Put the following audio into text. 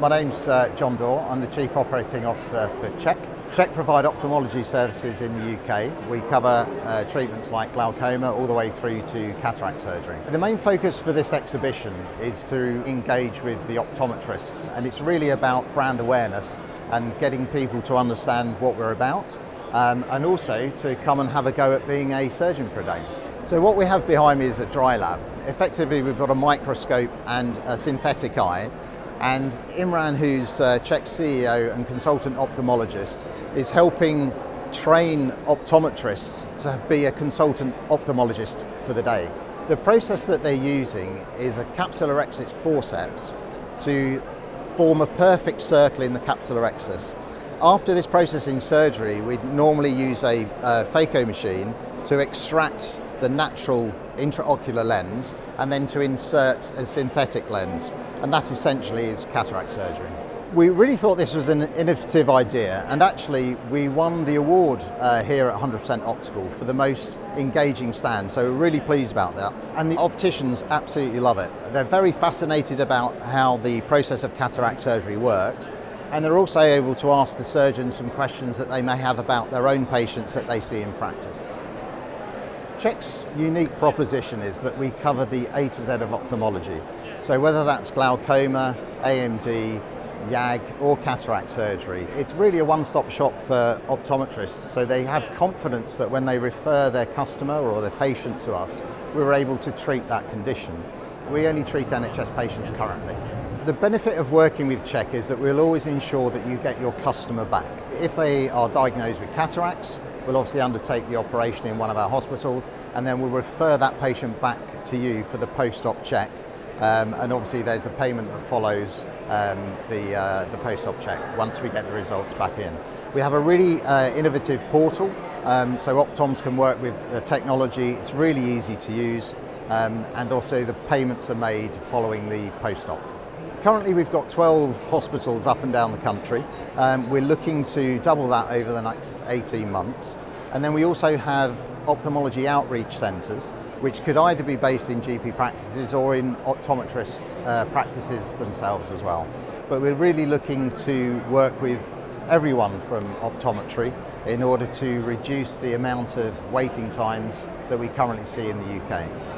My name's uh, John Daw. I'm the Chief Operating Officer for CHEC. CHEC provide ophthalmology services in the UK. We cover uh, treatments like glaucoma all the way through to cataract surgery. The main focus for this exhibition is to engage with the optometrists and it's really about brand awareness and getting people to understand what we're about um, and also to come and have a go at being a surgeon for a day. So what we have behind me is a dry lab. Effectively we've got a microscope and a synthetic eye and Imran, who's uh, CHEC's CEO and consultant ophthalmologist, is helping train optometrists to be a consultant ophthalmologist for the day. The process that they're using is a capsulorhexis forceps to form a perfect circle in the capsular capsulorhexis. After this process in surgery, we'd normally use a, a phaco machine to extract the natural intraocular lens and then to insert a synthetic lens. And that essentially is cataract surgery. We really thought this was an innovative idea and actually we won the award uh, here at 100% Optical for the most engaging stand so we're really pleased about that and the opticians absolutely love it. They're very fascinated about how the process of cataract surgery works and they're also able to ask the surgeons some questions that they may have about their own patients that they see in practice. CHEC's unique proposition is that we cover the A to Z of ophthalmology. So whether that's glaucoma, AMD, YAG or cataract surgery, it's really a one-stop shop for optometrists so they have confidence that when they refer their customer or their patient to us, we're able to treat that condition. We only treat NHS patients currently. The benefit of working with CHEC is that we'll always ensure that you get your customer back. If they are diagnosed with cataracts, we'll obviously undertake the operation in one of our hospitals and then we'll refer that patient back to you for the post-op check um, and obviously there's a payment that follows um, the, uh, the post-op check once we get the results back in. We have a really uh, innovative portal um, so Optoms can work with the technology, it's really easy to use um, and also the payments are made following the post-op. Currently we've got 12 hospitals up and down the country. Um, we're looking to double that over the next 18 months. And then we also have ophthalmology outreach centres, which could either be based in GP practices or in optometrists' uh, practices themselves as well. But we're really looking to work with everyone from optometry in order to reduce the amount of waiting times that we currently see in the UK.